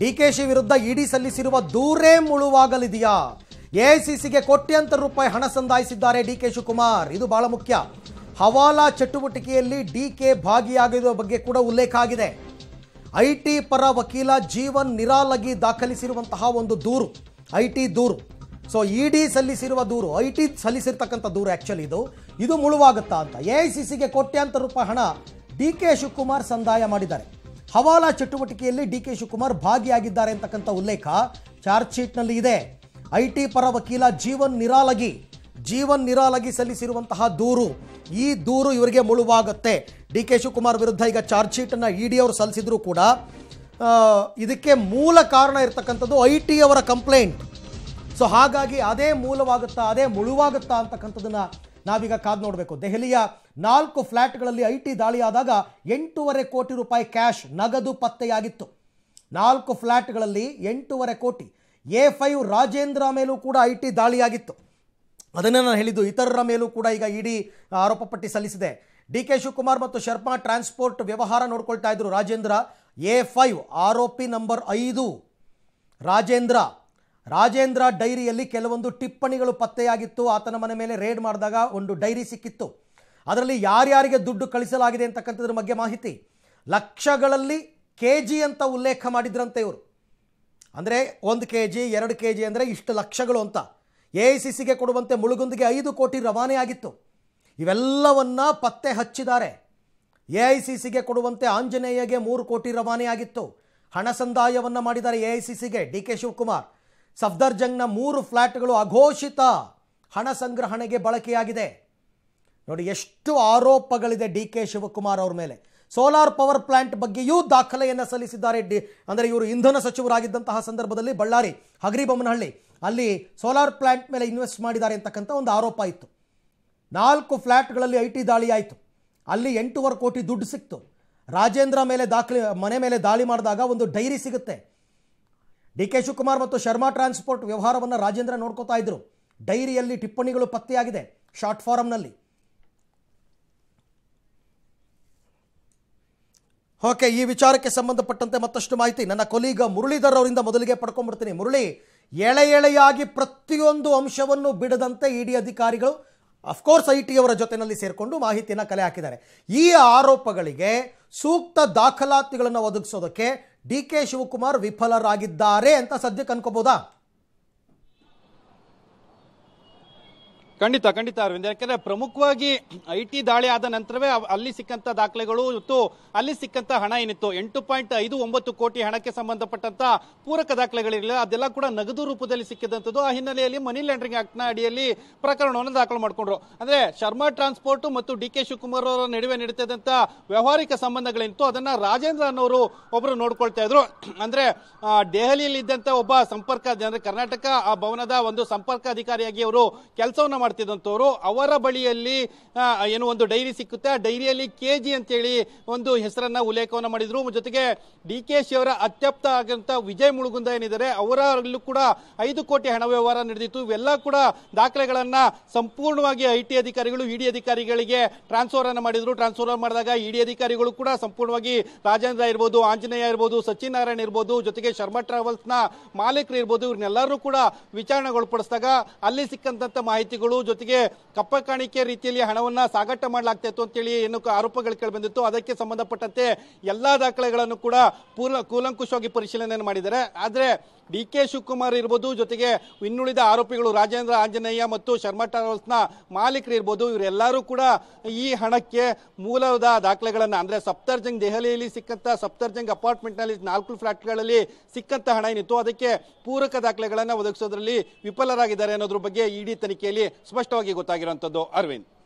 ಡಿಕೆಶಿ ವಿರುದ್ಧ ಇಡಿ ಸಲ್ಲಿಸಿರುವ ದೂರೇ ಮುಳುವಾಗಲಿದೆಯಾ? ಎಐಸಿಸಿಗೆ ಕೋಟ್ಯಂತರ ರೂಪಾಯಿ ಹಣ ಸಂದಾಯಿಸಿದ್ದಾರೆ ಡಿಕೆ ಶಿವಕುಮಾರ್. ಇದು ಬಹಳ ಮುಖ್ಯ. ಹವಾಲಾ ಚಟುವಟಿಕೆಯಲ್ಲಿ ಡಿಕೆ ಭಾಗಿಯಾಗಿರುವ ಬಗ್ಗೆ ಕೂಡ ಉಲ್ಲೇಖ ಆಗಿದೆ. ಐಟಿ ಪರ ವಕೀಲ ಜೀವನ್ ನಿರಾಲಗಿ ದಾಖಲಿಸಿರುವಂತಹ ಒಂದು ದೂರು ಐಟಿ ದೂರು. ಸೊ ಇಡಿ ಸಲ್ಲಿಸಿರುವ ದೂರು, ಐ ಟಿ ಸಲ್ಲಿಸಿರ್ತಕ್ಕಂಥ ದೂರು ಆ್ಯಕ್ಚುಲಿ ಇದು. ಇದು ಮುಳುವಾಗುತ್ತಾ ಅಂತ. ಎ ಐ ಕೋಟ್ಯಾಂತರ ರೂಪಾಯಿ ಹಣ ಡಿ ಕೆ ಶಿವಕುಮಾರ್ ಸಂದಾಯ ಮಾಡಿದ್ದಾರೆ. ಹವಾಲಾ ಚಟುವಟಿಕೆಯಲ್ಲಿ ಡಿ ಕೆ ಶಿವಕುಮಾರ್ ಭಾಗಿಯಾಗಿದ್ದಾರೆ ಅಂತಕ್ಕಂಥ ಉಲ್ಲೇಖ ಚಾರ್ಜ್ ಶೀಟ್ನಲ್ಲಿ ಇದೆ. ಐ ಟಿ ಪರ ವಕೀಲ ಜೀವನ್ ನಿರಾಲಗಿ ಜೀವನ್ ನಿರಾಲಗಿ ಸಲ್ಲಿಸಿರುವಂತಹ ದೂರು, ಈ ದೂರು ಇವರಿಗೆ ಮುಳುವಾಗುತ್ತೆ. ಡಿ ಕೆ ಶಿವಕುಮಾರ್ ವಿರುದ್ಧ ಈಗ ಚಾರ್ಜ್ ಶೀಟನ್ನು ಇ ಡಿ ಅವರು ಸಲ್ಲಿಸಿದ್ರು ಕೂಡ ಇದಕ್ಕೆ ಮೂಲ ಕಾರಣ ಇರತಕ್ಕಂಥದ್ದು ಐ ಟಿ ಅವರ ಕಂಪ್ಲೇಂಟ್. ಸೊ ಹಾಗಾಗಿ ಅದೇ ಮೂಲವಾಗುತ್ತಾ, ಅದೇ ಮುಳುವಾಗುತ್ತಾ ಅಂತಕ್ಕಂಥದ್ದನ್ನು ನಾವೀಗ ಕಾದು ನೋಡಬೇಕು. ದೆಹಲಿಯ ನಾಲ್ಕು ಫ್ಲ್ಯಾಟ್ಗಳಲ್ಲಿ ಐ ಟಿ ದಾಳಿಯಾದಾಗ ಎಂಟೂವರೆ ಕೋಟಿ ರೂಪಾಯಿ ಕ್ಯಾಶ್ ನಗದು ಪತ್ತೆಯಾಗಿತ್ತು. ನಾಲ್ಕು ಫ್ಲ್ಯಾಟ್ಗಳಲ್ಲಿ ಎಂಟೂವರೆ ಕೋಟಿ ಎ ಫೈವ್ ರಾಜೇಂದ್ರ ಮೇಲೂ ಕೂಡ ಐ ಟಿ ದಾಳಿಯಾಗಿತ್ತು. ಅದನ್ನೇ ನಾನು ಹೇಳಿದ್ದು, ಇತರರ ಮೇಲೂ ಕೂಡ ಈಗ ಇಡಿ ಆರೋಪ ಪಟ್ಟಿ ಸಲ್ಲಿಸಿದೆ. ಡಿ ಕೆ ಶಿವಕುಮಾರ್ ಮತ್ತು ಶರ್ಮಾ ಟ್ರಾನ್ಸ್ಪೋರ್ಟ್ ವ್ಯವಹಾರ ನೋಡ್ಕೊಳ್ತಾ ಇದ್ರು ರಾಜೇಂದ್ರ. ಎ ಫೈವ್ ಆರೋಪಿ ನಂಬರ್ ಐದು, ರಾಜೇಂದ್ರ. ರಾಜೇಂದ್ರ ಡೈರಿಯಲ್ಲಿ ಕೆಲವೊಂದು ಟಿಪ್ಪಣಿಗಳು ಪತ್ತೆಯಾಗಿತ್ತು. ಆತನ ಮನೆ ಮೇಲೆ ರೇಡ್ ಮಾಡಿದಾಗ ಒಂದು ಡೈರಿ ಸಿಕ್ಕಿತ್ತು. ಅದರಲ್ಲಿ ಯಾರ್ಯಾರಿಗೆ ದುಡ್ಡು ಕಳಿಸಲಾಗಿದೆ ಅಂತಕ್ಕಂಥದ್ರ ಬಗ್ಗೆ ಮಾಹಿತಿ. ಲಕ್ಷಗಳಲ್ಲಿ ಕೆ ಜಿ ಅಂತ ಉಲ್ಲೇಖ ಮಾಡಿದ್ರಂತೆ ಇವರು. ಅಂದರೆ ಒಂದು ಕೆ ಜಿ ಎರಡು ಕೆ ಜಿ ಅಂದರೆ ಇಷ್ಟು ಲಕ್ಷಗಳು ಅಂತ. ಎ ಐ ಸಿ ಸಿಗೆ ಕೊಡುವಂತೆ ಮುಳುಗುಂದಿಗೆ ಐದು ಕೋಟಿ ರವಾನೆ ಆಗಿತ್ತು. ಇವೆಲ್ಲವನ್ನು ಪತ್ತೆ ಹಚ್ಚಿದ್ದಾರೆ. ಎ ಐ ಸಿ ಸಿಗೆ ಕೊಡುವಂತೆ ಆಂಜನೇಯಗೆ ಮೂರು ಕೋಟಿ ರವಾನೆ ಆಗಿತ್ತು. ಹಣ ಸಂದಾಯವನ್ನು ಮಾಡಿದ್ದಾರೆ ಎ ಐ ಸಿ ಸಿಗೆ. D K Shivakumar. ಸಫ್ದರ್ಜಂಗ್ನ ಮೂರು ಫ್ಲ್ಯಾಟ್ಗಳು ಅಘೋಷಿತ ಹಣ ಸಂಗ್ರಹಣೆಗೆ ಬಳಕೆಯಾಗಿದೆ. ನೋಡಿ, ಎಷ್ಟು ಆರೋಪಗಳಿದೆ ಡಿ ಕೆ ಶಿವಕುಮಾರ್ ಅವ್ರ ಮೇಲೆ. ಸೋಲಾರ್ ಪವರ್ ಪ್ಲಾಂಟ್ ಬಗ್ಗೆಯೂ ದಾಖಲೆಯನ್ನು ಸಲ್ಲಿಸಿದ್ದಾರೆ ಡಿ, ಅಂದರೆ ಇವರು ಇಂಧನ ಸಚಿವರಾಗಿದ್ದಂತಹ ಸಂದರ್ಭದಲ್ಲಿ ಬಳ್ಳಾರಿ ಹಗರಿಬೊಮ್ಮನಹಳ್ಳಿ ಅಲ್ಲಿ ಸೋಲಾರ್ ಪ್ಲಾಂಟ್ ಮೇಲೆ ಇನ್ವೆಸ್ಟ್ ಮಾಡಿದ್ದಾರೆ ಅಂತಕ್ಕಂಥ ಒಂದು ಆರೋಪ ಇತ್ತು. ನಾಲ್ಕು ಫ್ಲ್ಯಾಟ್ಗಳಲ್ಲಿ ಐ ಟಿ ದಾಳಿ ಆಯಿತು. ಅಲ್ಲಿ ಎಂಟೂವರೆ ಕೋಟಿ ದುಡ್ಡು ಸಿಕ್ತು. ರಾಜೇಂದ್ರ ಮೇಲೆ ದಾಖಲೆ, ಮನೆ ಮೇಲೆ ದಾಳಿ ಮಾಡಿದಾಗ ಒಂದು ಡೈರಿ ಸಿಗುತ್ತೆ. ಡಿ ಕೆ ಶಿವಕುಮಾರ್ ಮತ್ತು ಶರ್ಮಾ ಟ್ರಾನ್ಸ್ಪೋರ್ಟ್ ವ್ಯವಹಾರವನ್ನು ರಾಜೇಂದ್ರ ನೋಡ್ಕೋತಾ ಇದ್ರು. ಡೈರಿಯಲ್ಲಿ ಟಿಪ್ಪಣಿಗಳು ಪತ್ತೆಯಾಗಿದೆ. ಶಾರ್ಟ್ ಫಾರಮ್ನಲ್ಲಿ ಓಕೆ, ಈ ವಿಚಾರಕ್ಕೆ ಸಂಬಂಧಪಟ್ಟಂತೆ ಮತ್ತಷ್ಟು ಮಾಹಿತಿ. ನನ್ನ ಕೊಲೀಗ ಮುರಳೀಧರ್ ಅವರಿಂದ ಮೊದಲಿಗೆ ಪಡ್ಕೊಂಡ್ಬಿಡ್ತೀನಿ. ಮುರಳಿ, ಎಳೆ ಎಳೆಯಾಗಿ ಪ್ರತಿಯೊಂದು ಅಂಶವನ್ನು ಬಿಡದಂತೆ ಇಡಿ ಅಧಿಕಾರಿಗಳು ಅಫ್ಕೋರ್ಸ್ ಐ ಟಿ ಅವರ ಜೊತೆಯಲ್ಲಿ ಸೇರಿಕೊಂಡು ಮಾಹಿತಿಯನ್ನು ಕಲೆ ಹಾಕಿದ್ದಾರೆ. ಈ ಆರೋಪಗಳಿಗೆ ಸೂಕ್ತ ದಾಖಲಾತಿಗಳನ್ನು ಒದಗಿಸೋದಕ್ಕೆ ಡಿ ಕೆ ಶಿವಕುಮಾರ್ ವಿಫಲರಾಗಿದ್ದಾರೆ ಅಂತ ಸದ್ಯಕ್ಕೆ ಅನ್ಕೋಬೋದಾ? ಖಂಡಿತ ಖಂಡಿತ ಅರವಿಂದ್. ಯಾಕಂದ್ರೆ ಪ್ರಮುಖವಾಗಿ ಐ ಟಿ ದಾಳಿ ಆದ ನಂತರವೇ ಅಲ್ಲಿ ಸಿಕ್ಕಂತ ದಾಖಲೆಗಳು ಮತ್ತು ಅಲ್ಲಿ ಸಿಕ್ಕಂತ ಹಣ ಏನಿತ್ತು? ಎಂಟು ಪಾಯಿಂಟ್ ಐದು ಒಂಬತ್ತು ಕೋಟಿ ಹಣಕ್ಕೆ ಸಂಬಂಧಪಟ್ಟಂತ ಪೂರಕ ದಾಖಲೆಗಳಿರಲಿಲ್ಲ. ಅದೆಲ್ಲ ಕೂಡ ನಗದು ರೂಪದಲ್ಲಿ ಸಿಕ್ಕಿದಂಥದ್ದು. ಆ ಹಿನ್ನೆಲೆಯಲ್ಲಿ ಮನಿ ಲ್ಯಾಂಡ್ರಿಂಗ್ ಆಕ್ಟ್ನ ಅಡಿಯಲ್ಲಿ ಪ್ರಕರಣವನ್ನು ದಾಖಲು ಮಾಡಿಕೊಂಡ್ರು. ಅಂದ್ರೆ ಶರ್ಮಾ ಟ್ರಾನ್ಸ್ಪೋರ್ಟ್ ಮತ್ತು ಡಿ ಕೆ ಶಿವಕುಮಾರ್ ಅವರ ನಡುವೆ ನಡೀತದಂತ ವ್ಯವಹಾರಿಕ ಸಂಬಂಧಗಳೇನಿತ್ತು, ಅದನ್ನ ರಾಜೇಂದ್ರ ಅನ್ನೋರು ಒಬ್ರು ನೋಡ್ಕೊಳ್ತಾ ಇದ್ರು. ಅಂದ್ರೆ ದೆಹಲಿಯಲ್ಲಿ ಇದ್ದಂತ ಒಬ್ಬ ಸಂಪರ್ಕ, ಅಂದ್ರೆ ಕರ್ನಾಟಕ, ಆ ಭವನದ ಒಂದು ಸಂಪರ್ಕ ಅಧಿಕಾರಿಯಾಗಿ ಅವರು ಕೆಲಸವನ್ನ ಮಾಡ್ತಿದ್ದಂಥವ್ರು ಅವರ ಬಳಿಯಲ್ಲಿ ಏನು ಒಂದು ಡೈರಿ ಸಿಕ್ಕುತ್ತೆ. ಆ ಡೈರಿಯಲ್ಲಿ ಕೆ ಜಿ ಅಂತೇಳಿ ಒಂದು ಹೆಸರನ್ನ ಉಲ್ಲೇಖವನ್ನು ಮಾಡಿದ್ರು. ಜೊತೆಗೆ ಡಿ ಕೆ ಶಿ ಅವರ ಅತ್ಯಪ್ತ ಆಗಂತ ವಿಜಯ್ ಮುಳುಗುಂದ ಏನಿದ್ದಾರೆ, ಅವರಲ್ಲೂ ಕೂಡ ಐದು ಕೋಟಿ ಹಣ ವ್ಯವಹಾರ ನಡೆದಿತ್ತು. ಇವೆಲ್ಲ ಕೂಡ ದಾಖಲೆಗಳನ್ನ ಸಂಪೂರ್ಣವಾಗಿ ಐ ಟಿ ಅಧಿಕಾರಿಗಳು ಇಡಿ ಅಧಿಕಾರಿಗಳಿಗೆ ಟ್ರಾನ್ಸ್ಫರ್ ಅನ್ನು ಮಾಡಿದ್ರು. ಟ್ರಾನ್ಸ್ಫರ್ ಮಾಡಿದಾಗ ಇಡಿ ಅಧಿಕಾರಿಗಳು ಕೂಡ ಸಂಪೂರ್ಣವಾಗಿ ರಾಜೇಂದ್ರ ಇರ್ಬೋದು, ಆಂಜನೇಯ ಇರ್ಬೋದು, ಸಚಿನ್ ನಾರಾಯಣ ಇರ್ಬೋದು, ಜೊತೆಗೆ ಶರ್ಮಾ ಟ್ರಾವೆಲ್ಸ್ನ ಮಾಲೀಕರು ಇರ್ಬೋದು, ಇವ್ರನ್ನೆಲ್ಲರೂ ಕೂಡ ವಿಚಾರಣೆಗೊಳಪಡಿಸಿದಾಗ ಅಲ್ಲಿ ಸಿಕ್ಕಂತ ಮಾಹಿತಿಗಳು ಜೊತೆಗೆ ಕಪ್ಪ ಕಾಣಿಕೆ ರೀತಿಯಲ್ಲಿ ಹಣವನ್ನ ಸಾಗಾಟ ಮಾಡಲಾಗ್ತಾ ಇತ್ತು ಅಂತೇಳಿ ಏನು ಆರೋಪಗಳು ಕೇಳಿಬಂದಿತ್ತು. ಅದಕ್ಕೆ ಸಂಬಂಧಪಟ್ಟಂತೆ ಎಲ್ಲಾ ದಾಖಲೆಗಳನ್ನು ಕೂಡ ಪೂರ್ಣ ಕೂಲಂಕುಷವಾಗಿ ಪರಿಶೀಲನೆ ಮಾಡಿದ್ದಾರೆ. ಆದರೆ ಡಿ ಕೆ ಶಿವಕುಮಾರ್ ಇರ್ಬೋದು, ಜೊತೆಗೆ ಇನ್ನುಳಿದ ಆರೋಪಿಗಳು ರಾಜೇಂದ್ರ ಆಂಜನೇಯ ಮತ್ತು ಶರ್ಮಾ ಟ್ರಾವೆಲ್ಸ್ನ ಮಾಲೀಕರು ಇರ್ಬೋದು, ಇವರೆಲ್ಲರೂ ಕೂಡ ಈ ಹಣಕ್ಕೆ ಮೂಲದ ದಾಖಲೆಗಳನ್ನು ಅಂದ್ರೆ ಸಪ್ತರ್ಜಂಗ್ ದೆಹಲಿಯಲ್ಲಿ ಸಿಕ್ಕಂತ ಸಪ್ತರ್ಜಂಗ್ ಅಪಾರ್ಟ್ಮೆಂಟ್ನಲ್ಲಿ ನಾಲ್ಕು ಫ್ಲಾಟ್ಗಳಲ್ಲಿ ಸಿಕ್ಕಂತ ಹಣ ಏನಿತ್ತು, ಅದಕ್ಕೆ ಪೂರಕ ದಾಖಲೆಗಳನ್ನು ಒದಗಿಸೋದ್ರಲ್ಲಿ ವಿಫಲರಾಗಿದ್ದಾರೆ ಅನ್ನೋದ್ರ ಬಗ್ಗೆ ಇಡಿ ತನಿಖೆಯಲ್ಲಿ ಸ್ಪಷ್ಟವಾಗಿ ಗೊತ್ತಾಗಿರುವಂಥದ್ದು ಅರವಿಂದ್.